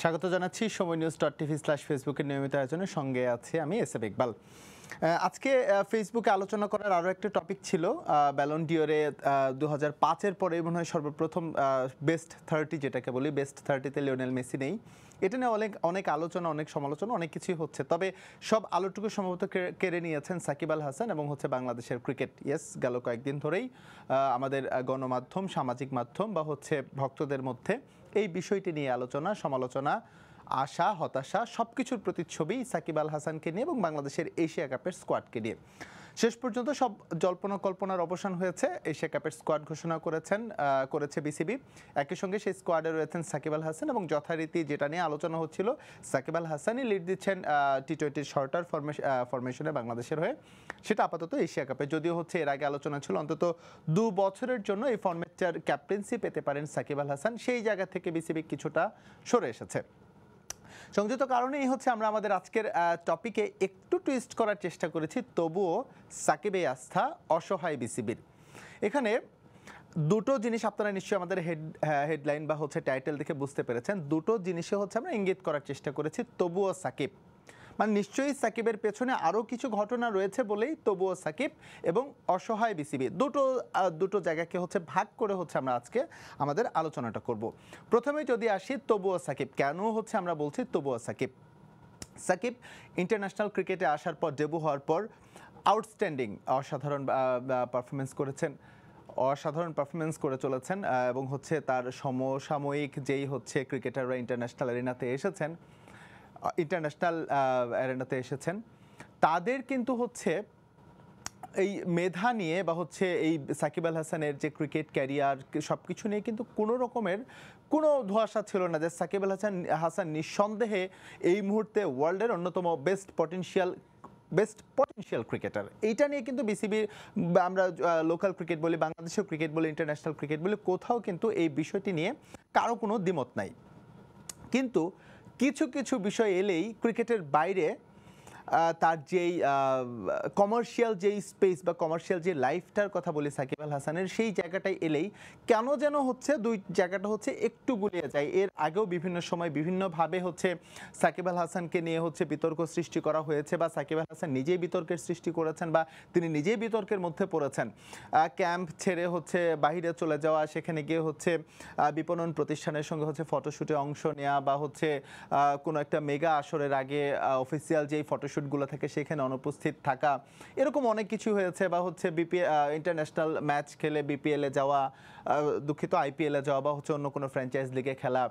স্বাগত জানাচ্ছি সময় নিউজ ডট টিভি স্ল্যাশ ফেসবুকের নিয়মিত আয়োজনে। সঙ্গে আছে আমি এস এফ ইকবাল আজকে ফেসবুকে আলোচনা করার আরও একটা টপিক ছিল ব্যালন ডিওরে দু হাজার পাঁচের পরে মনে হয় সর্বপ্রথম বেস্ট থার্টি যেটাকে বলি বেস্ট থার্টিতে লিওনেল মেসি নেই। এটা নিয়ে অনেক অনেক আলোচনা, অনেক সমালোচনা, অনেক কিছুই হচ্ছে। তবে সব আলোটুকু সম্ভবত কেড়ে নিয়েছেন সাকিব আল হাসান এবং হচ্ছে বাংলাদেশের ক্রিকেট ইয়েস গেল কয়েকদিন ধরেই আমাদের গণমাধ্যম, সামাজিক মাধ্যম বা হচ্ছে ভক্তদের মধ্যে। এই বিষয়টি নিয়ে আলোচনা, সমালোচনা, আশা, হতাশা, সবকিছুর প্রতিচ্ছবি সাকিব আল হাসানকে নিয়ে এবং বাংলাদেশের এশিয়া কাপের স্কোয়াডকে নিয়ে। শেষ পর্যন্ত সব জল্পনা কল্পনার অবসান হয়েছে। এশিয়া কাপের স্কোয়াড ঘোষণা করেছেন করেছে বিসিবি। একই সঙ্গে সেই স্কোয়াডে রয়েছেন সাকিব আল হাসান এবং যথারীতি যেটা নিয়ে আলোচনা হচ্ছিল, সাকিব আল হাসানই লিড দিচ্ছেন টি টোয়েন্টির শর্টার ফরমেশনে বাংলাদেশের হয়ে। সেটা আপাতত এশিয়া কাপে যদিও হচ্ছে এর আগে আলোচনা ছিল, অন্তত দু বছরের জন্য এই ফরম্যাটটার ক্যাপ্টেন্সি পেতে পারেন সাকিব আল হাসান। সেই জায়গা থেকে বিসিবি কিছুটা সরে এসেছে। সংযুক্ত কারণেই হচ্ছে আমরা আমাদের আজকের টপিকে একটু টুইস্ট করার চেষ্টা করেছি। তবুও সাকিবে আস্থা অসহায় বিসিবির। এখানে দুটো জিনিস আপনারা নিশ্চয়ই আমাদের হেড হেডলাইন বা হচ্ছে টাইটেল দেখে বুঝতে পেরেছেন। দুটো জিনিসে হচ্ছে আমরা ইঙ্গিত করার চেষ্টা করেছি। তবুও সাকিব মানে নিশ্চয়ই সাকিবের পেছনে আরও কিছু ঘটনা রয়েছে বলেই তবুও সাকিব এবং অসহায় বিসিবি দুটো দুটো জায়গাকে হচ্ছে ভাগ করে হচ্ছে আমরা আজকে আমাদের আলোচনাটা করব। প্রথমে যদি আসি তবুও সাকিব, কেন হচ্ছে আমরা বলছি তবুও সাকিব? সাকিব ইন্টারন্যাশনাল ক্রিকেটে আসার পর ডেবু হওয়ার পর আউটস্ট্যান্ডিং অসাধারণ পারফরমেন্স করেছেন। অসাধারণ পারফরমেন্স করে চলেছেন এবং হচ্ছে তার সমসাময়িক যেই হচ্ছে ক্রিকেটাররা ইন্টারন্যাশনাল এরিনাতে এসেছেন ইন্টারন্যাশনাল অ্যারেনাতে এসেছেন। তাদের কিন্তু হচ্ছে এই মেধা নিয়ে বা হচ্ছে এই সাকিব আল হাসানের যে ক্রিকেট ক্যারিয়ার সব কিছু নিয়ে কিন্তু কোনো রকমের কোনো ধোয়াশা ছিল না যে সাকিব আল হাসান হাসান নিঃসন্দেহে এই মুহূর্তে ওয়ার্ল্ডের অন্যতম best potential best potential cricketer এইটা নিয়ে কিন্তু বিসিবির আমরা লোকাল ক্রিকেট বলি বাংলাদেশের ক্রিকেট বলি ইন্টারন্যাশনাল ক্রিকেট বলি, কোথাও কিন্তু এই বিষয়টি নিয়ে কারও কোনো দ্বিমত নাই। কিন্তু কিছু কিছু বিষয় এলেই ক্রিকেটের বাইরে তার যেই কমার্শিয়াল যেই স্পেস বা কমার্শিয়াল যে লাইফটার কথা বলি সাকিব আল হাসানের, সেই জায়গাটায় এলেই কেন যেন হচ্ছে দুই জায়গাটা হচ্ছে একটু গুলিয়ে যায়। এর আগেও বিভিন্ন সময় বিভিন্নভাবে হচ্ছে সাকিব আল হাসানকে নিয়ে হচ্ছে বিতর্ক সৃষ্টি করা হয়েছে বা সাকিব আল হাসান নিজেই বিতর্কের সৃষ্টি করেছেন বা তিনি নিজেই বিতর্কের মধ্যে পড়েছেন। ক্যাম্প ছেড়ে হচ্ছে বাহিরে চলে যাওয়া, সেখানে গিয়ে হচ্ছে বিপণন প্রতিষ্ঠানের সঙ্গে হচ্ছে ফটোশ্যুটে অংশ নেওয়া বা হচ্ছে কোনো একটা মেগা আসরের আগে অফিসিয়াল যেই ফটোশ্যুটগুলো থাকে সেখানে অনুপস্থিত থাকা। এরকম অনেক কিছু হয়েছে বা হচ্ছে বিপি ইন্টারন্যাশনাল ম্যাচ খেলে বিপিএলে যাওয়া দুঃখিত আইপিএলে যাওয়া বা হচ্ছে অন্য কোনো ফ্র্যাঞ্চাইজ লিগে খেলা,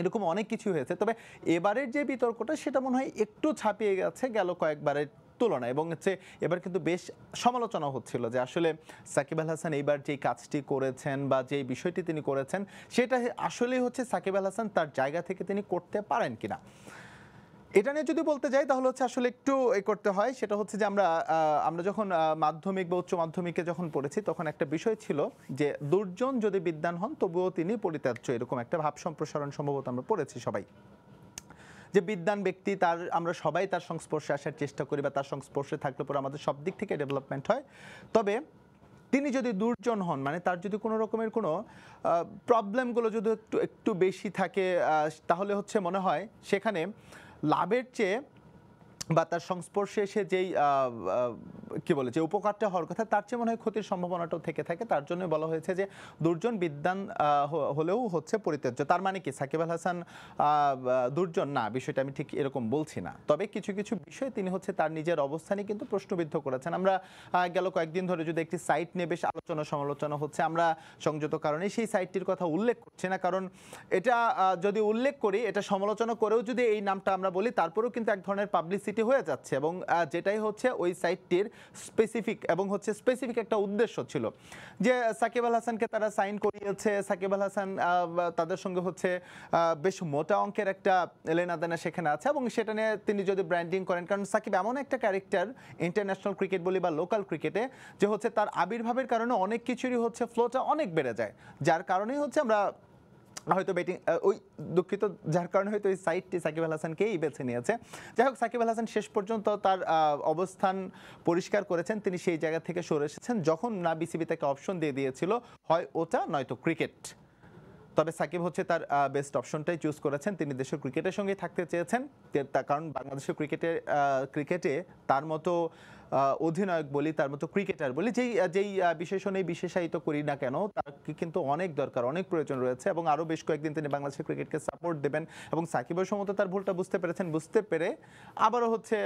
এরকম অনেক কিছু হয়েছে। তবে এবারের যে বিতর্কটা সেটা মনে হয় একটু ছাপিয়ে গেছে গেল কয়েকবারের তুলনায় এবং হচ্ছে এবার কিন্তু বেশ সমালোচনা হচ্ছিল যে আসলে সাকিব আল হাসান এইবার যেই কাজটি করেছেন বা যেই বিষয়টি তিনি করেছেন, সেটা আসলেই হচ্ছে সাকিব আল হাসান তার জায়গা থেকে তিনি করতে পারেন কিনা। এটা নিয়ে যদি বলতে যাই, তাহলে হচ্ছে আসলে একটু এ করতে হয়। সেটা হচ্ছে যে আমরা আমরা যখন মাধ্যমিক বা উচ্চ মাধ্যমিকে যখন পড়েছি, তখন একটা বিষয় ছিল যে দুর্জন যদি বিদ্যান হন, তবুও তিনি পরিত্যাজ্য, এরকম একটা ভাব সম্প্রসারণ সম্ভবত আমরা পড়েছি সবাই। যে বিদ্যান ব্যক্তি তার, আমরা সবাই তার সংস্পর্শে আসার চেষ্টা করি বা তার সংস্পর্শে থাকলে পরে আমাদের সব দিক থেকে ডেভেলপমেন্ট হয়। তবে তিনি যদি দুর্জন হন মানে তার যদি কোনো রকমের কোনো প্রবলেমগুলো যদি একটু একটু বেশি থাকে তাহলে হচ্ছে মনে হয় সেখানে লাভের চেয়ে বা তার সংস্পর্শে এসে যেই কি বলে, যে উপকারটা হওয়ার কথা, তার চেয়ে মনে হয় ক্ষতির সম্ভাবনাটাও থেকে থাকে। তার জন্য বলা হয়েছে যে, দুর্জন বিদ্যান হলেও হচ্ছে পরিত্যাজ্য। তার মানে কি, সাকিব আল হাসান দুর্জন? না, বিষয়টা আমি ঠিক এরকম বলছি না। তবে কিছু কিছু বিষয় তিনি হচ্ছে তার নিজের অবস্থানে কিন্তু প্রশ্নবিদ্ধ করেছেন। আমরা গেল কয়েকদিন ধরে যদি একটি সাইট নিয়ে বেশ আলোচনা সমালোচনা হচ্ছে, আমরা সংযত কারণে সেই সাইটটির কথা উল্লেখ করছি না। কারণ এটা যদি উল্লেখ করি, এটা সমালোচনা করেও যদি এই নামটা আমরা বলি, তারপরেও কিন্তু এক ধরনের পাবলিসিটি হয়ে যাচ্ছে এবং যেটাই হচ্ছে ওই সাইটটির স্পেসিফিক এবং হচ্ছে স্পেসিফিক একটা উদ্দেশ্য ছিল। যে সাকিব আল হাসানকে তারা সাইন করিয়েছে, সাকিব আল হাসান তাদের সঙ্গে হচ্ছে বেশ মোটা অঙ্কের একটা লেনাদেনা সেখানে আছে এবং সেটা নিয়ে তিনি যদি ব্র্যান্ডিং করেন, কারণ সাকিব এমন একটা ক্যারেক্টার ইন্টারন্যাশনাল ক্রিকেট বলি বা লোকাল ক্রিকেটে যে হচ্ছে তার আবির্ভাবের কারণে অনেক কিছুরই হচ্ছে ফ্লোটা অনেক বেড়ে যায়। যার কারণেই হচ্ছে আমরা হয়তো ব্যাটিং ওই দুঃখিত, যার কারণে হয়তো ওই সাইটটি সাকিব আল হাসানকেই বেছে নিয়েছে। যাই হোক, সাকিব আল হাসান শেষ পর্যন্ত তার অবস্থান পরিষ্কার করেছেন। তিনি সেই জায়গা থেকে সরে এসেছেন যখন না বিসিবি তাকে অপশন দিয়ে দিয়েছিল। হয় ওটা, নয়তো ক্রিকেট তবে সাকিব হচ্ছে তার বেস্ট অপশনটাই চুজ করেছেন। তিনি দেশের ক্রিকেটের সঙ্গে থাকতে চেয়েছেন। কারণ বাংলাদেশের ক্রিকেটে ক্রিকেটে তার মতো অধিনায়ক বলি, তার মতো ক্রিকেটার বলি, যেই যেই বিশেষণে বিশেষায়িত করি না কেন, তার কিন্তু অনেক দরকার, অনেক প্রয়োজন রয়েছে এবং আরও বেশ কয়েকদিন তিনি বাংলাদেশের ক্রিকেটকে সাপোর্ট দেবেন এবং সাকিবের সম্মত তার ভুলটা বুঝতে পেরেছেন, বুঝতে পেরে আবারও হচ্ছে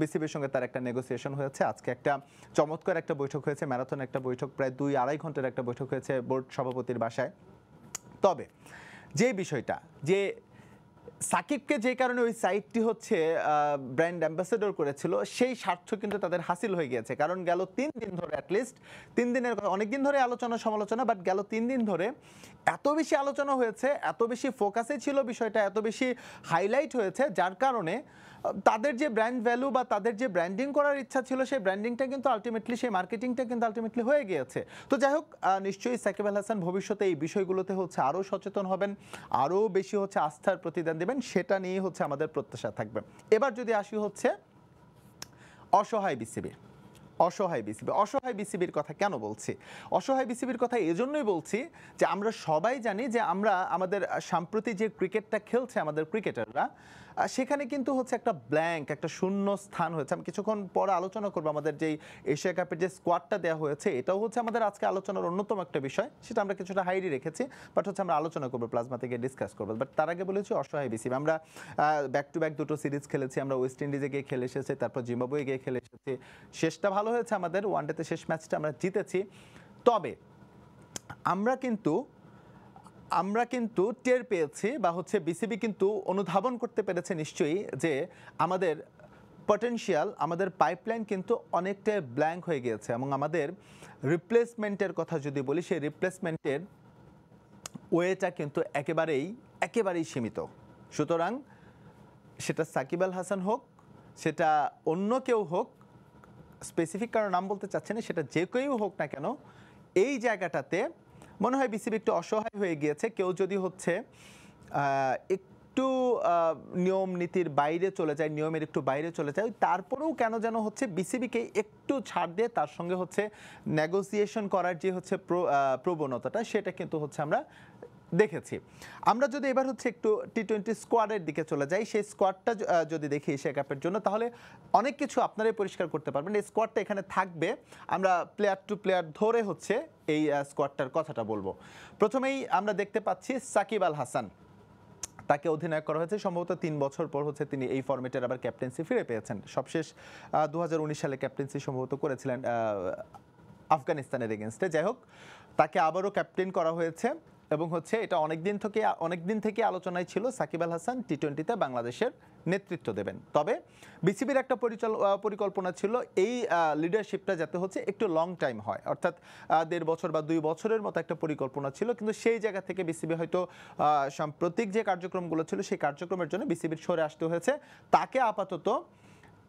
বিসিবির সঙ্গে তার একটা নেগোসিয়েশন হয়েছে। আজকে একটা চমৎকার একটা বৈঠক হয়েছে ম্যারাথন একটা বৈঠক, প্রায় দুই আড়াই ঘণ্টার একটা বৈঠক হয়েছে বোর্ড সভাপতির বাসায়। তবে যে বিষয়টা, যে সাকিবকে যে কারণে ওই সাইটটি হচ্ছে ব্র্যান্ড অ্যাম্বাসেডর করেছিল, সেই স্বার্থ কিন্তু তাদের হাসিল হয়ে গিয়েছে। কারণ গেল তিন দিন ধরে অ্যাটলিস্ট তিন দিনের অনেক দিন ধরে আলোচনা, সমালোচনা বাট গেল তিন দিন ধরে এত বেশি আলোচনা হয়েছে, এত বেশি ফোকাসে ছিল বিষয়টা, এত বেশি হাইলাইট হয়েছে, যার কারণে তাদের যে ব্র্যান্ড ভ্যালু বা তাদের যে ব্র্যান্ডিং করার ইচ্ছা ছিল, সেই ব্র্যান্ডিংটা কিন্তু আলটিমেটলি সেই মার্কেটিংটা কিন্তু আলটিমেটলি হয়ে গিয়েছে। তো যাই হোক নিশ্চয়ই সাকিব আল হাসান ভবিষ্যতে এই বিষয়গুলোতে হচ্ছে আরও সচেতন হবেন আরও বেশি হচ্ছে আস্থার প্রতিদান দেবেন, সেটা নিয়ে হচ্ছে আমাদের প্রত্যাশা থাকবে। এবার যদি আসি হচ্ছে অসহায় বিসিবি অসহায় বিসিবি অসহায় বিসিবির কথা কেন বলছি? অসহায় বিসিবির কথা এজন্যই বলছি যে আমরা সবাই জানি যে আমরা আমাদের সাম্প্রতি যে ক্রিকেটটা খেলছে আমাদের ক্রিকেটাররা সেখানে কিন্তু হচ্ছে একটা ব্ল্যাঙ্ক একটা শূন্য স্থান হয়েছে। আমি কিছুক্ষণ পরে আলোচনা করব আমাদের যেই এশিয়া কাপের যে স্কোয়াডটা দেওয়া হয়েছে, এটাও হচ্ছে আমাদের আজকে আলোচনার অন্যতম একটা বিষয়। সেটা আমরা কিছুটা হাইডি রেখেছি বাট হচ্ছে আমরা আলোচনা করব প্লাজমা থেকে ডিসকাস করব। বাট তার আগে বলেছি অসহায় বিসিবি আমরা ব্যাক টু ব্যাক দুটো সিরিজ খেলেছি, আমরা ওয়েস্ট ইন্ডিজে গিয়ে খেলে এসেছি, তারপর জিম্বাবুয়ে গিয়ে খেলে এসেছি। শেষটা ভালো হয়েছে আমাদের ওয়ানডেতে শেষ ম্যাচটা আমরা জিতেছি। তবে, আমরা কিন্তু আমরা কিন্তু টের পেয়েছি বা হচ্ছে বিসিবি কিন্তু অনুধাবন করতে পেরেছে নিশ্চয়ই যে আমাদের পটেনশিয়াল আমাদের পাইপলাইন কিন্তু অনেকটাই ব্ল্যাঙ্ক হয়ে গিয়েছে এবং আমাদের রিপ্লেসমেন্টের কথা যদি বলি, সেই রিপ্লেসমেন্টের ওয়েটা কিন্তু একেবারেই একেবারেই সীমিত। সুতরাং সেটা সাকিব আল হাসান হোক, সেটা অন্য কেউ হোক স্পেসিফিক কারও নাম বলতে চাচ্ছে না, সেটা যে কেউ হোক না কেন, এই জায়গাটাতে মনে হয় বিসিবি একটু অসহায় হয়ে গিয়েছে। কেউ যদি হচ্ছে একটু নিয়ম নীতির বাইরে চলে যায়, নিয়মের একটু বাইরে চলে যায়, তারপরেও কেন যেন হচ্ছে বিসিবিকে একটু ছাড় দিয়ে তার সঙ্গে হচ্ছে নেগোসিয়েশন করার যে হচ্ছে প্র- প্রবণতাটা, সেটা কিন্তু হচ্ছে আমরা দেখেছি। আমরা যদি এবার হচ্ছে একটু টি টোয়েন্টি স্কোয়াডের দিকে চলে যাই, সেই স্কোয়াডটা যদি দেখি এশিয়া কাপের জন্য, তাহলে অনেক কিছু আপনারাই পরিষ্কার করতে পারবেন। এই স্কোয়াডটা এখানে থাকবে। আমরা প্লেয়ার টু প্লেয়ার ধরে হচ্ছে এই স্কোয়াডটার কথাটা বলব। প্রথমেই আমরা দেখতে পাচ্ছি সাকিব আল হাসান। তাকে অধিনায়ক করা হয়েছে। সম্ভবত তিন বছর পর হচ্ছে তিনি এই ফর্মেটের আবার ক্যাপ্টেন্সি ফিরে পেয়েছেন। সবশেষ দু হাজার উনিশ সালে ক্যাপ্টেন্সি সম্ভবত করেছিলেন আফগানিস্তানের এগেনস্টে যাই হোক, তাকে আবারও ক্যাপ্টেন করা হয়েছে। এবং হচ্ছে এটা অনেক দিন থেকে অনেক দিন থেকে আলোচনায় ছিল সাকিব আল হাসান টি টোয়েন্টিতে বাংলাদেশের নেতৃত্ব দেবেন। তবে বিসিবির একটা পরিচাল পরিকল্পনা ছিল এই লিডারশিপটা যাতে হচ্ছে একটু লং টাইম হয়। অর্থাৎ দেড় বছর বা দুই বছরের মতো একটা পরিকল্পনা ছিল, কিন্তু সেই জায়গা থেকে বিসিবি হয়তো সাম্প্রতিক যে কার্যক্রমগুলো ছিল, সেই কার্যক্রমের জন্য বিসিবির সরে আসতে হয়েছে। তাকে আপাতত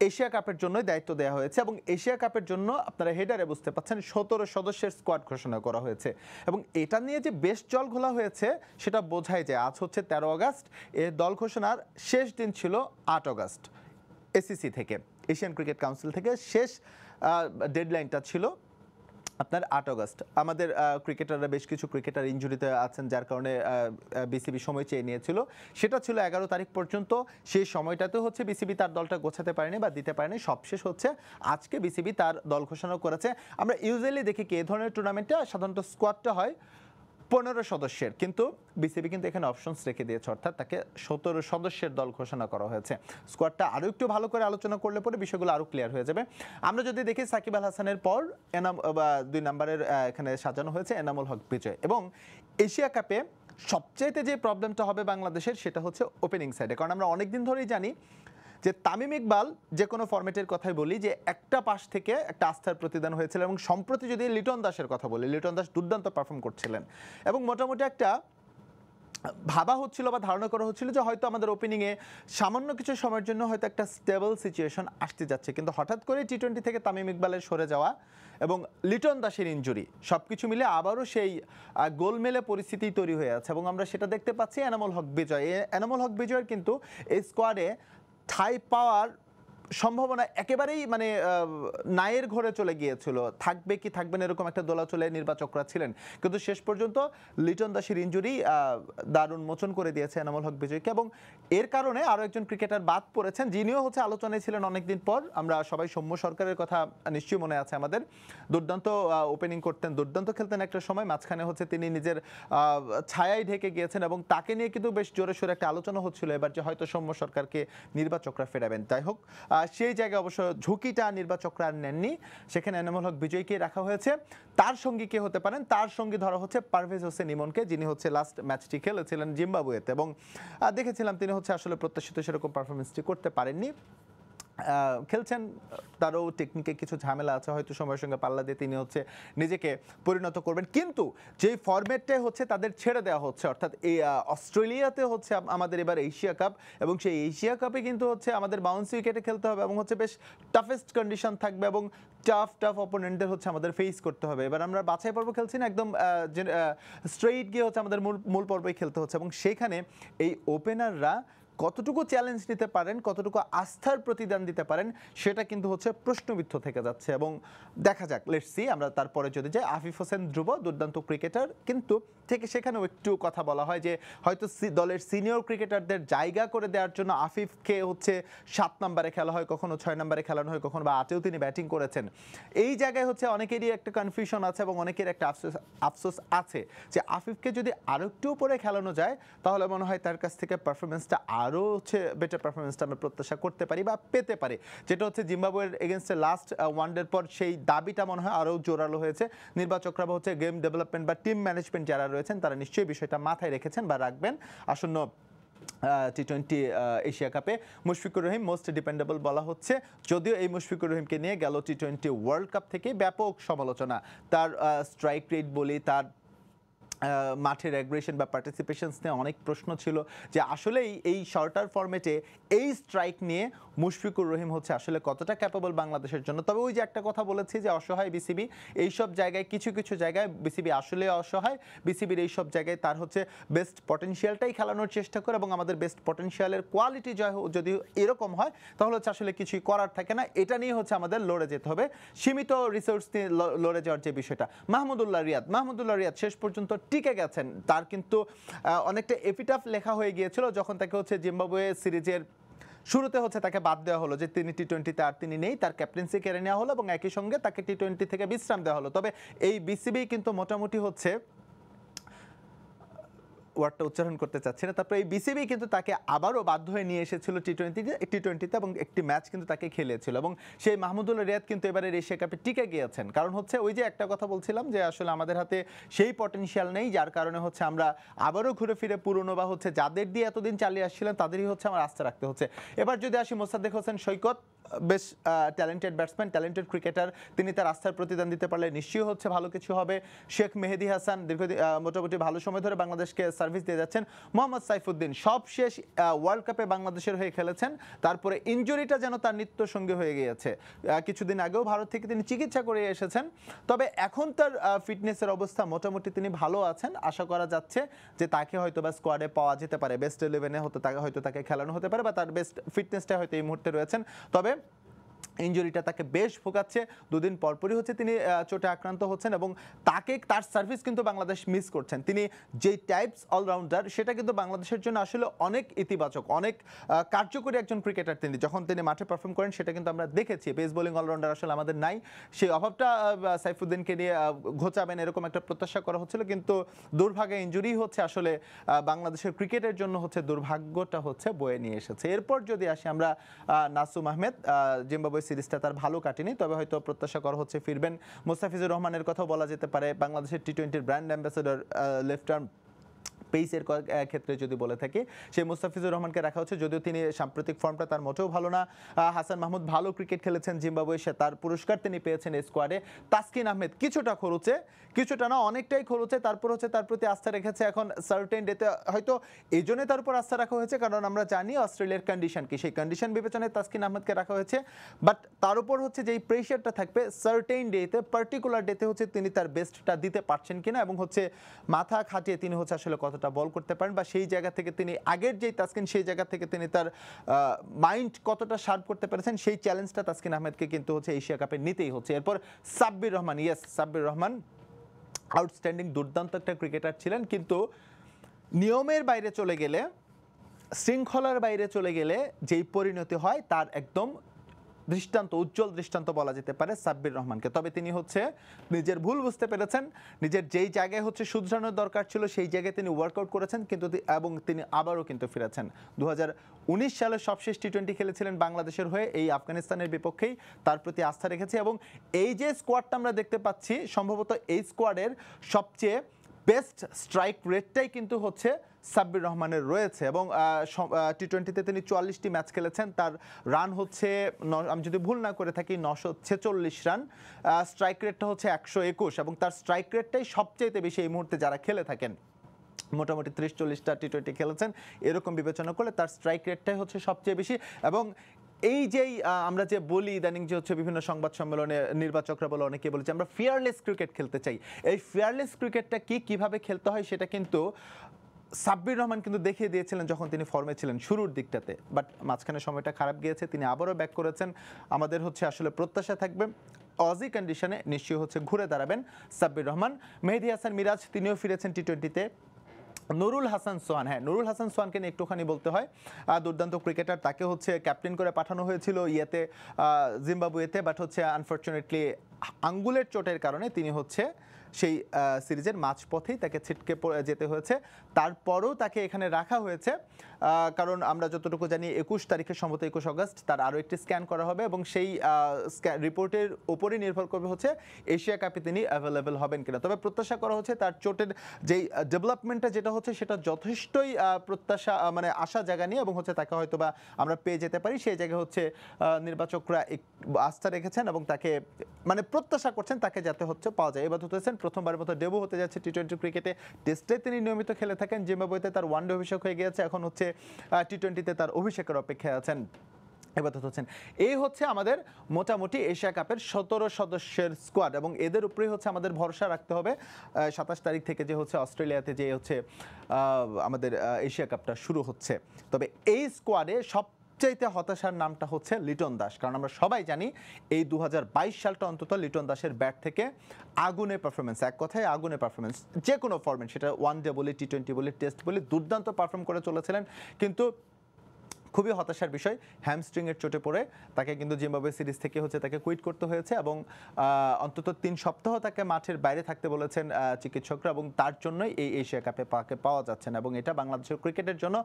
এশিয়া কাপের জন্যই দায়িত্ব দেওয়া হয়েছে এবং এশিয়া কাপের জন্য আপনারা হেডারে বুঝতে পাচ্ছেন সতেরো সদস্যের স্কোয়াড ঘোষণা করা হয়েছে এবং এটা নিয়ে যে বেশ জল ঘোলা হয়েছে, সেটা বোঝায় যে আজ হচ্ছে তেরো আগস্ট, এ দল ঘোষণার শেষ দিন ছিল আট আগস্ট, এসিসি থেকে, এশিয়ান ক্রিকেট কাউন্সিল থেকে শেষ ডেডলাইনটা ছিল আপনার আট অগস্ট আমাদের ক্রিকেটাররা বেশ কিছু ক্রিকেটার ইঞ্জুরিতে আছেন, যার কারণে বিসিবি সময় চেয়ে নিয়েছিল। সেটা ছিল এগারো তারিখ পর্যন্ত। সেই সময়টাতে হচ্ছে বিসিবি তার দলটা গোছাতে পারেনি বা দিতে পারেনি। সবশেষ হচ্ছে আজকে বিসিবি তার দল ঘোষণা করেছে। আমরা ইউজুয়ালি দেখি কি, এ ধরনের টুর্নামেন্টে সাধারণত স্কোয়াডটা হয়। পনেরো সদস্যের, কিন্তু বিসিবি কিন্তু এখানে অপশনস রেখে দিয়েছে, অর্থাৎ তাকে সতেরো সদস্যের দল ঘোষণা করা হয়েছে। স্কোয়াডটা আরও একটু ভালো করে আলোচনা করলে পরে বিষয়গুলো আরও ক্লিয়ার হয়ে যাবে। আমরা যদি দেখি সাকিব আল হাসানের পর এনাম বা দুই নম্বরের এখানে সাজানো হয়েছে এনামুল হক বিজয়। এবং এশিয়া কাপে সবচাইতে যে প্রবলেমটা হবে বাংলাদেশের, সেটা হচ্ছে ওপেনিং সাইডে কারণ আমরা অনেকদিন ধরেই জানি যে তামিম ইকবাল যে কোনো ফরম্যাটের কথাই বলি, যে একটা পাশ থেকে একটা আস্থার প্রতিদান হয়েছিল এবং সম্প্রতি যদি লিটন দাসের কথা বলি, লিটন দাস দুর্দান্ত পারফর্ম করছিলেন। এবং মোটামুটি একটা ভাবা হচ্ছিল বা ধারণা করা হচ্ছিল যে হয়তো আমাদের ওপেনিংয়ে সামান্য কিছু সময়ের জন্য হয়তো একটা স্টেবল সিচুয়েশন আসতে যাচ্ছে। কিন্তু হঠাৎ করে টি টোয়েন্টি থেকে তামিম ইকবালের সরে যাওয়া এবং লিটন দাসের ইঞ্জুরি সব কিছু মিলে আবারও সেই গোলমেলে পরিস্থিতি তৈরি হয়ে আছে। এবং আমরা সেটা দেখতে পাচ্ছি এনামুল হক বিজয়। এনামুল হক বিজয়ের কিন্তু এই স্কোয়াডে ঠাই পাওয়ার সম্ভাবনা একেবারেই মানে নায়ের ঘরে চলে গিয়েছিল। থাকবে কি থাকবে না এরকম একটা দোলাচলে নির্বাচকরা ছিলেন। কিন্তু শেষ পর্যন্ত লিটন দাসের ইঞ্জুরি দারুণ মোচন করে দিয়েছে এনামুল হক বিজয়কে এবং এর কারণে আরও একজন ক্রিকেটার বাদ পড়েছেন, যিনিও হচ্ছে আলোচনায় ছিলেন অনেকদিন পর। আমরা সবাই সৌম্য সরকারের কথা নিশ্চয়ই মনে আছে আমাদের। দুর্দান্ত ওপেনিং করতেন, দুর্দান্ত খেলতেন একটা সময়। মাঝখানে হচ্ছে তিনি নিজের ছায়ায় ঢেকে গিয়েছেন এবং তাকে নিয়ে কিন্তু বেশ জোরে সোরে একটা আলোচনা হচ্ছিল। এবার যে হয়তো সৌম্য সরকারকে নির্বাচকরা ফেরাবেন। যাই হোক সেই জায়গায় অবশ্য ঝুঁকিটা নির্বাচকরা নেননি। সেখানে এনামুল হক বিজয়কে রাখা হয়েছে। তার সঙ্গী কে হতে পারেন? তার সঙ্গী ধরা হচ্ছে পারভেজ হোসেন ইমনকে, যিনি হচ্ছে লাস্ট ম্যাচটি খেলেছিলেন জিম্বাবুয়েতে। এবং দেখেছিলাম তিনি হচ্ছে আসলে প্রত্যাশিত সেরকম পারফরমেন্সটি করতে পারেননি। খেলছেন, তারও টেকনিকে কিছু ঝামেলা আছে, হয়তো সময়ের সঙ্গে পাল্লা দিয়ে তিনি হচ্ছে নিজেকে পরিণত করবেন। কিন্তু যেই ফরম্যাটটাই হচ্ছে তাদের ছেড়ে দেওয়া হচ্ছে, অর্থাৎ এই অস্ট্রেলিয়াতে হচ্ছে আমাদের এবার এশিয়া কাপ এবং সেই এশিয়া কাপে কিন্তু হচ্ছে আমাদের বাউন্স উইকেটে খেলতে হবে এবং হচ্ছে বেশ টাফেস্ট কন্ডিশন থাকবে এবং টাফ টাফ অপোনেন্টদের হচ্ছে আমাদের ফেস করতে হবে। এবার আমরা বাছাই পর্ব খেলছি না, একদম স্ট্রেইট গিয়ে হচ্ছে আমাদের মূল মূল পর্বই খেলতে হচ্ছে এবং সেখানে এই ওপেনাররা কতটুকু চ্যালেঞ্জ নিতে পারেন, কতটুকু আস্থার প্রতিদান দিতে পারেন, সেটা কিন্তু হচ্ছে প্রশ্নবিদ্ধ থেকে যাচ্ছে। এবং দেখা যাক লেটস আমরা তারপরে যদি যাই, আফিফ হোসেন ধ্রুব, দুর্দান্ত ক্রিকেটার কিন্তু থেকে সেখানেও একটু কথা বলা হয় যে, হয়তো দলের সিনিয়র ক্রিকেটারদের জায়গা করে দেওয়ার জন্য আফিফকে হচ্ছে সাত নম্বরে খেলা হয়, কখনো ছয় নম্বরে খেলানো হয়, কখনো বা আটেও তিনি ব্যাটিং করেছেন। এই জায়গায় হচ্ছে অনেকেরই একটা কনফিউশন আছে এবং অনেকের একটা আফসোস আফসোস আছে যে, আফিফকে যদি আরও একটু উপরে খেলানো যায়, তাহলে মনে হয় তার কাছ থেকে পারফরমেন্সটা আরও হচ্ছে বেটার পারফরমেন্সটা আমরা প্রত্যাশা করতে পারি বা পেতে পারি। যেটা হচ্ছে জিম্বাবুয়ের এগেনস্টে লাস্ট ওয়ানডের পর সেই দাবিটা মনে হয় আরও জোরালো হয়েছে। নির্বাচকরা বা হচ্ছে গেম ডেভেলপমেন্ট বা টিম ম্যানেজমেন্ট যারা রয়েছেন, তারা নিশ্চয়ই বিষয়টা মাথায় রেখেছেন বা রাখবেন। আসন্ন টি টোয়েন্টি এশিয়া কাপে মুশফিকুর রহিম মোস্ট ডিপেন্ডেবল বলা হচ্ছে। যদিও এই মুশফিকুর রহিমকে নিয়ে গেল টি টোয়েন্টি ওয়ার্ল্ড কাপ থেকে ব্যাপক সমালোচনা। তার স্ট্রাইক রেট বলি তার মাঠের অ্যাগ্রেশন বা পার্টিসিপেশনস নিয়ে অনেক প্রশ্ন ছিল যে আসলেই এই শর্টার ফরম্যাটে এই স্ট্রাইক নিয়ে মুশফিকুর রহিম হচ্ছে আসলে কতটা ক্যাপেবল বাংলাদেশের জন্য। তবে ওই যে একটা কথা বলেছি যে অসহায় বিসিবি এইসব জায়গায় কিছু কিছু জায়গায় বিসিবি আসলে অসহায় বিসিবির এইসব জায়গায় তার হচ্ছে বেস্ট পটেনশিয়ালটাই খেলানোর চেষ্টা করে এবং আমাদের বেস্ট পটেনশিয়ালের কোয়ালিটি জয় যদি এরকম হয়, তাহলে হচ্ছে আসলে কিছুই করার থাকে না। এটা নিয়ে হচ্ছে আমাদের লড়ে যেতে হবে। সীমিত রিসোর্স নিয়ে লড়ে যাওয়ার যে বিষয়টা, মাহমুদুল্লাহ রিয়াদ। মাহমুদুল্লাহ রিয়াদ, শেষ পর্যন্ত টিকে গেছেন। তার কিন্তু অনেকটা এপিটাফ লেখা হয়ে গিয়েছিল যখন তাকে হচ্ছে জিম্বাবুয়ে সিরিজের শুরুতে হচ্ছে তাকে বাদ দেওয়া হলো যে তিনি টি টোয়েন্টিতে আর তিনি নেই, তার ক্যাপ্টেন্সি কেড়ে নেওয়া হলো এবং একই সঙ্গে তাকে টি টোয়েন্টি থেকে বিশ্রাম দেওয়া হলো। তবে এই বিসিবি কিন্তু মোটামুটি হচ্ছে ওয়ার্ডটা উচ্চারণ করতে চাচ্ছি না। তারপরে এই বিসিবি কিন্তু তাকে আবারও বাধ্য হয়ে নিয়ে এসেছিল টি টোয়েন্টিতে টি টোয়েন্টিতে এবং একটি ম্যাচ কিন্তু তাকে খেলেছিল এবং সেই মাহমুদুল রিয়াদ কিন্তু এবারে এশিয়া কাপে টিকে গিয়েছেন। কারণ হচ্ছে ওই যে একটা কথা বলছিলাম যে আসলে আমাদের হাতে সেই পটেনশিয়াল নেই, যার কারণে হচ্ছে আমরা আবারও ঘুরে ফিরে পুরনো বা হচ্ছে যাদের দিয়ে এতদিন চালিয়ে আসছিলেন, তাদেরই হচ্ছে আমার আস্থা রাখতে হচ্ছে। এবার যদি আসি মোসাদ্দেক হোসেন সৈকত বেশ ট্যালেন্টেড ব্যাটসম্যান ট্যালেন্টেড ক্রিকেটার তিনি তার আস্থার প্রতিদান দিতে পারলে নিশ্চয়ই হচ্ছে ভালো কিছু হবে। শেখ মেহেদি হাসান দীর্ঘদিন মোটামুটি ভালো সময় ধরে বাংলাদেশকে সার্ভিস দিয়ে যাচ্ছেন। মোহাম্মদ সাইফুদ্দিন সব শেষ ওয়ার্ল্ড কাপে বাংলাদেশের হয়ে খেলেছেন। তারপরে ইঞ্জুরিটা যেন তার নিত্য সঙ্গী হয়ে গিয়েছে। কিছুদিন আগেও ভারত থেকে তিনি চিকিৎসা করে এসেছেন। তবে এখন তার ফিটনেসের অবস্থা মোটামুটি তিনি ভালো আছেন। আশা করা যাচ্ছে যে তাকে হয়তো বা স্কোয়াডে পাওয়া যেতে পারে। বেস্ট ইলেভেনে হতে তাকে, হয়তো তাকে খেলানো হতে পারে বা তার বেস্ট ফিটনেসটা হয়তো এই মুহূর্তে রয়েছেন। তবে Okay. ইঞ্জুরিটা তাকে বেশ ভোগাচ্ছে। দুদিন পরপরই হচ্ছে তিনি চোটে আক্রান্ত হচ্ছেন এবং তাকে তার সার্ভিস কিন্তু বাংলাদেশ মিস করছেন। তিনি যেই টাইপস অলরাউন্ডার সেটা কিন্তু বাংলাদেশের জন্য আসলে অনেক ইতিবাচক অনেক কার্যকরী একজন ক্রিকেটার তিনি। যখন তিনি মাঠে পারফর্ম করেন সেটা কিন্তু আমরা দেখেছি। পেস বোলিং অলরাউন্ডার আসলে আমাদের নাই। সেই অভাবটা সাইফুদ্দিনকে নিয়ে ঘোচাবেন এরকম একটা প্রত্যাশা করা হচ্ছিল কিন্তু দুর্ভাগ্যে ইঞ্জুরি হচ্ছে আসলে বাংলাদেশের ক্রিকেটের জন্য হচ্ছে দুর্ভাগ্যটা হচ্ছে বয়ে নিয়ে এসেছে। এরপর যদি আসি আমরা নাসুম আহমেদ আহ, জিম্বাবুয়ে সিরিজটা তার ভালো কাটেনি, তবে হয়তো প্রত্যাশা করা হচ্ছে ফিরবেন। মোস্তাফিজুর রহমানের কথাও বলা যেতে পারে, বাংলাদেশের টি টোয়েন্টির ব্র্যান্ড অ্যাম্বাসেডর লেফট আহ, ক্ষেত্রে যদি বলে থাকি সেই মুস্তাফিজুর রহমানকে রাখা হচ্ছে। যদিও তিনি সাম্প্রতিক ফর্মটা তার মোটেও ভালো না। হাসান মাহমুদ ভালো ক্রিকেট খেলেছেন জিম্বাবুয়ে। সে তার পুরস্কার তিনি পেয়েছেন স্কোয়াডে তাসকিন আহমেদ কিছুটা খরচে কিছুটা না অনেকটাই খরচে। তারপর হচ্ছে তার প্রতি আস্থা রেখেছে এখন সার্টেন ডেতে হয়তো এই জন্যই তার উপর আস্থা রাখা হয়েছে কারণ আমরা জানি অস্ট্রেলিয়ার কন্ডিশন কি। সেই কন্ডিশন বিবেচনায় তাসকিন আহমেদকে রাখা হয়েছে। বাট তার উপর হচ্ছে যেই প্রেশারটা থাকবে সার্টেন ডেতে পার্টিকুলার ডেতে হচ্ছে তিনি তার বেস্টটা দিতে পারছেন কিনা এবং হচ্ছে মাথা খাটিয়ে তিনি হচ্ছে আসলে কতটা কতটা বল করতে পারেন বা সেই জায়গা থেকে তিনি আগের যেই তাসকিন, সেই জায়গা থেকে তিনি তার মাইন্ড কতটা শার্প করতে পেরেছেন, সেই চ্যালেঞ্জটা তাসকিন আহমেদকে কিন্তু হচ্ছে এশিয়া কাপে নিতেই হচ্ছে। এরপর সাব্বির রহমান ইয়েস সাব্বির রহমান আউটস্ট্যান্ডিং দুর্দান্ত একটা ক্রিকেটার ছিলেন, কিন্তু নিয়মের বাইরে চলে গেলে, শৃঙ্খলার বাইরে চলে গেলে যেই পরিণতি হয়, তার একদম দৃষ্টান্ত, উজ্জ্বল দৃষ্টান্ত বলা যেতে পারে সাব্বির রহমানকে। তবে তিনি হচ্ছে নিজের ভুল বুঝতে পেরেছেন। নিজের যেই জায়গায় হচ্ছে শুধরানোর দরকার ছিল, সেই জায়গায় তিনি ওয়ার্কআউট করেছেন কিন্তু এবং তিনি আবারও কিন্তু ফিরেছেন। দু হাজার উনিশ সালে সবশেষ টি টোয়েন্টি খেলেছিলেন বাংলাদেশের হয়ে, এই আফগানিস্তানের বিপক্ষেই তার প্রতি আস্থা রেখেছে এবং এই যে স্কোয়াডটা আমরা দেখতে পাচ্ছি, সম্ভবত এই স্কোয়াডের সবচেয়ে বেস্ট স্ট্রাইক রেটটাই কিন্তু হচ্ছে সাব্বির রহমানের রয়েছে এবং টি টোয়েন্টিতে তিনি চুয়াল্লিশটি ম্যাচ খেলেছেন। তার রান হচ্ছে আমি যদি ভুল না করে থাকি, নশো ছেচল্লিশ রান স্ট্রাইক রেটটা হচ্ছে একশো একুশ এবং তার স্ট্রাইক রেটটাই সবচেয়ে বেশি এই মুহূর্তে যারা খেলে থাকেন। মোটামুটি ত্রিশ চল্লিশটা টি টোয়েন্টি খেলেছেন। এরকম বিবেচনা করলে তার স্ট্রাইক রেটটাই হচ্ছে সবচেয়ে বেশি এবং এই যেই আমরা যে বলি ইদানিং যে হচ্ছে বিভিন্ন সংবাদ সম্মেলনে নির্বাচকরা বলে অনেকে বলেছে, আমরা ফিয়ারলেস ক্রিকেট খেলতে চাই। এই ফিয়ারলেস ক্রিকেটটা কি কীভাবে খেলতে হয় সেটা কিন্তু সাব্বির রহমান কিন্তু দেখিয়ে দিয়েছিলেন যখন তিনি ফর্মে ছিলেন শুরুর দিকটাতে। বাট মাঝখানে সময়টা খারাপ গিয়েছে, তিনি আবারও ব্যাক করেছেন। আমাদের হচ্ছে আসলে প্রত্যাশা থাকবে অজি কন্ডিশনে নিশ্চয়ই হচ্ছে ঘুরে দাঁড়াবেন সাব্বির রহমান। মেহেদি হাসান মিরাজ, তিনিও ফিরেছেন টি টোয়েন্টিতে নুরুল হাসান সোহান হ্যাঁ নুরুল হাসান সোহানকে নিয়ে একটুখানি বলতে হয়। দুর্দান্ত ক্রিকেটার, তাকে হচ্ছে ক্যাপ্টেন করে পাঠানো হয়েছিল ইয়েতে জিম্বাবুয়েতে বাট হচ্ছে আনফর্চুনেটলি আঙ্গুলের চোটের কারণে তিনি হচ্ছে সেই সিরিজের মাঝপথেই তাকে ছিটকে যেতে হয়েছে। তারপরও তাকে এখানে রাখা হয়েছে। কারণ আমরা যতটুকু জানি, একুশ তারিখে সম্ভবত একুশ আগস্ট তার আরও একটি স্ক্যান করা হবে এবং সেই স্ক্যান রিপোর্টের উপরই নির্ভর করবে হচ্ছে এশিয়া কাপে তিনি অ্যাভেলেবেল হবেন কিনা। তবে প্রত্যাশা করা হচ্ছে তার চোটের যেই ডেভেলপমেন্টটা যেটা হচ্ছে সেটা যথেষ্টই প্রত্যাশা মানে আশা জায়গা নিয়ে এবং হচ্ছে তাকে হয়তো বা আমরা পেয়ে যেতে পারি। সেই জায়গায় হচ্ছে নির্বাচকরা আস্থা রেখেছেন এবং তাকে মানে প্রত্যাশা করছেন তাকে যাতে হচ্ছে পাওয়া যায়। এবার হতেছেন প্রথমবারের মতো ডেবু হতে যাচ্ছে টি টোয়েন্টি ক্রিকেটে টেস্টে তিনি নিয়মিত খেলে থাকেন, জিম্বাবুয়েতে তার ওয়ানডে অভিষেক হয়ে গিয়েছে, এখন হচ্ছে টি টোয়েন্টিতে তার অভিষেকের অপেক্ষায় আছেন। এবার হচ্ছেন এই হচ্ছে আমাদের মোটামুটি এশিয়া কাপের সতেরো সদস্যের স্কোয়াড এবং এদের উপরেই হচ্ছে আমাদের ভরসা রাখতে হবে। সাতাশ তারিখ থেকে যে হচ্ছে অস্ট্রেলিয়াতে যে হচ্ছে আমাদের এশিয়া কাপটা শুরু হচ্ছে। তবে এই স্কোয়াডে সবচাইতে হতাশার নামটা হচ্ছে লিটন দাস। কারণ আমরা সবাই জানি এই দু হাজার বাইশ সালটা অন্তত লিটন দাসের ব্যাট থেকে আগুনে পারফরমেন্স এক কথায় আগুনে পারফরমেন্স যে কোনো ফর্মেট সেটা ওয়ান ডে বলি টি টোয়েন্টি বলি টেস্ট বলি, দুর্দান্ত পারফর্ম করে চলেছিলেন। কিন্তু খুবই হতাশার বিষয়। হ্যামস্ট্রিংয়ের চোটে পড়ে তাকে কিন্তু জিম্বাবুয়ে সিরিজ থেকে হচ্ছে তাকে কুইট করতে হয়েছে এবং অন্তত তিন সপ্তাহ তাকে মাঠের বাইরে থাকতে বলেছেন চিকিৎসকরা এবং তার জন্যই এই এশিয়া কাপে পাকে পাওয়া যাচ্ছে না এবং এটা বাংলাদেশের ক্রিকেটের জন্য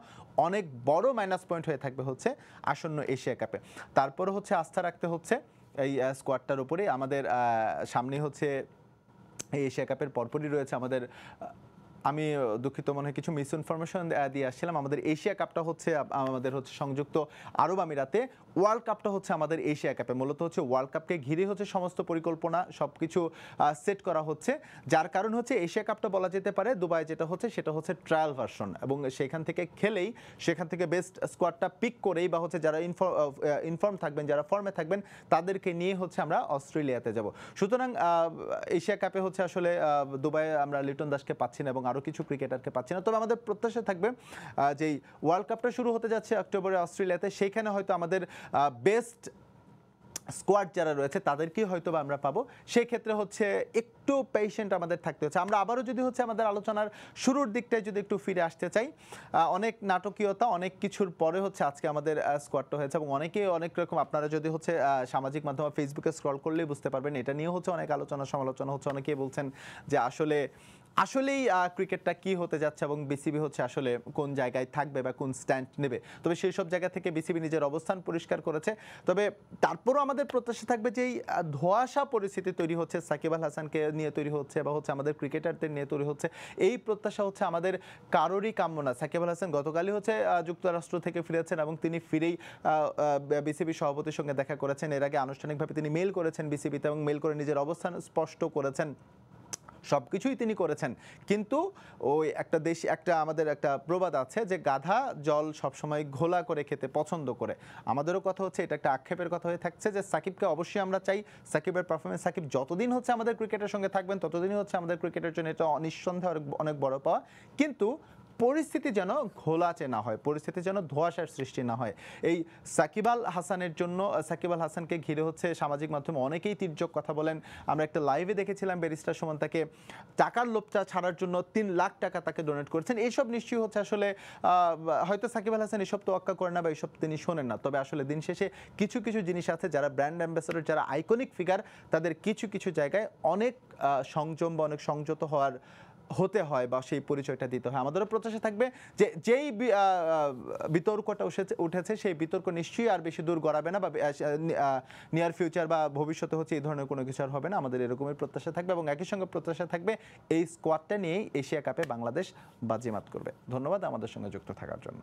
অনেক বড় মাইনাস পয়েন্ট হয়ে থাকবে হচ্ছে আসন্ন এশিয়া কাপে। তারপরে হচ্ছে আস্থা রাখতে হচ্ছে এই স্কোয়াডটার উপরে। আমাদের সামনে হচ্ছে এশিয়া কাপের পরপরই রয়েছে আমাদের আমি দুঃখিত মনে হয় কিছু মিস ইনফরমেশন দিয়ে আসছিলাম। আমাদের এশিয়া কাপটা হচ্ছে আমাদের হচ্ছে সংযুক্ত আরব আমিরাতে। ওয়ার্ল্ড কাপটা হচ্ছে আমাদের এশিয়া কাপে। মূলত হচ্ছে ওয়ার্ল্ড কাপকে ঘিরে হচ্ছে সমস্ত পরিকল্পনা সব কিছু সেট করা হচ্ছে। যার কারণ হচ্ছে এশিয়া কাপটা বলা যেতে পারে, দুবাই যেটা হচ্ছে, সেটা হচ্ছে ট্রায়াল ভার্সন এবং সেখান থেকে খেলেই, সেখান থেকে বেস্ট স্কোয়াডটা পিক করেই বা হচ্ছে যারা ইনফর্ম থাকবেন, যারা ফর্মে থাকবেন, তাদেরকে নিয়ে হচ্ছে আমরা অস্ট্রেলিয়াতে যাব। সুতরাং এশিয়া কাপে হচ্ছে আসলে দুবাই আমরা লিটন দাসকে পাচ্ছি না এবং আরও কিছু ক্রিকেটারকে পাচ্ছি না। তবে আমাদের প্রত্যাশা থাকবে যেই ওয়ার্ল্ড কাপটা শুরু হতে যাচ্ছে অক্টোবরে অস্ট্রেলিয়াতে সেইখানে হয়তো আমাদের বেস্ট স্কোয়াড যারা রয়েছে, তাদেরকেই হয়তো বা আমরা পাবো। সেই ক্ষেত্রে হচ্ছে একটু পেশেন্ট আমাদের থাকতে হচ্ছে। আমরা আবারও যদি হচ্ছে আমাদের আলোচনার শুরুর দিকটায় যদি একটু ফিরে আসতে চাই অনেক নাটকীয়তা, অনেক কিছুর পরে হচ্ছে আজকে আমাদের স্কোয়াডটা হয়েছে। এবং অনেকেই অনেক রকম, আপনারা যদি হচ্ছে সামাজিক মাধ্যমে ফেসবুকে স্ক্রল করলেই বুঝতে পারবেন। এটা নিয়ে হচ্ছে অনেক আলোচনা, সমালোচনা হচ্ছে। অনেকেই বলছেন যে আসলে আসলেই ক্রিকেটটা কি হতে যাচ্ছে এবং বিসিবি হচ্ছে আসলে কোন জায়গায় থাকবে বা কোন স্ট্যান্ড নেবে? তবে সেই সব জায়গা থেকে বিসিবি নিজের অবস্থান পরিষ্কার করেছে। তবে তারপরও আমাদের প্রত্যাশা থাকবে যে এই ধোঁয়াশা পরিস্থিতি তৈরি হচ্ছে, সাকিব আল হাসানকে নিয়ে তৈরি হচ্ছে বা হচ্ছে আমাদের ক্রিকেটারদের নিয়ে তৈরি হচ্ছে। এই প্রত্যাশা হচ্ছে আমাদের কারোরই কাম্য না। সাকিব আল হাসান গতকালই হচ্ছে যুক্তরাষ্ট্র থেকে ফিরেছেন এবং তিনি ফিরেই বিসিবি সভাপতির সঙ্গে দেখা করেছেন। এর আগে আনুষ্ঠানিকভাবে তিনি মেল করেছেন বিসিবিতে এবং মেল করে নিজের অবস্থান স্পষ্ট করেছেন। সব কিছুই তিনি করেছেন। কিন্তু ওই একটা দেশ, একটা আমাদের একটা প্রবাদ আছে যে গাধা জল সবসময় ঘোলা করে খেতে পছন্দ করে। আমাদেরও কথা হচ্ছে, এটা একটা আক্ষেপের কথা হয়ে থাকছে যে সাকিবকে অবশ্যই আমরা চাই সাকিবের পারফরমেন্স সাকিব যতদিন হচ্ছে আমাদের ক্রিকেটের সঙ্গে থাকবেন, ততদিনই হচ্ছে আমাদের ক্রিকেটের জন্য এটা নিঃসন্দেহে অনেক অনেক বড় পাওয়া। কিন্তু পরিস্থিতি যেন ঘোলাচে না হয়, পরিস্থিতি যেন ধোঁয়াশার সৃষ্টি না হয়। এই সাকিব আল হাসানের জন্য, সাকিব আল হাসানকে ঘিরে হচ্ছে সামাজিক মাধ্যমে অনেকেই তির্যক কথা বলেন। আমরা একটা লাইভে দেখেছিলাম ব্যারিস্টার সুমন তাকে টাকার লোভটা ছাড়ার জন্য তিন লাখ টাকা তাকে ডোনেট করেছেন। এইসব নিশ্চয়ই হচ্ছে আসলে হয়তো সাকিব আল হাসান এসব তোয়াক্কা করেন না বা এইসব তিনি শোনেন না। তবে আসলে দিন শেষে কিছু কিছু জিনিস আছে যারা ব্র্যান্ড অ্যাম্বাসেডর যারা আইকনিক ফিগার তাদের কিছু কিছু জায়গায় অনেক সংযম বা অনেক সংযত হওয়ার হতে হয় বা সেই পরিচয়টা দিতে হয়। আমাদেরও প্রত্যাশা থাকবে যে যেই বিতর্কটা উঠেছে উঠেছে, সেই বিতর্ক নিশ্চয়ই আর বেশি দূর গড়াবে না বা নিয়ার ফিউচার বা ভবিষ্যতে হচ্ছে এই ধরনের কোনো কিছু আর হবে না। আমাদের এরকমই প্রত্যাশা থাকবে এবং একই সঙ্গে প্রত্যাশা থাকবে এই স্কোয়াডটা নিয়েই এশিয়া কাপে বাংলাদেশ বাজিমাত করবে। ধন্যবাদ আমাদের সঙ্গে যুক্ত থাকার জন্য।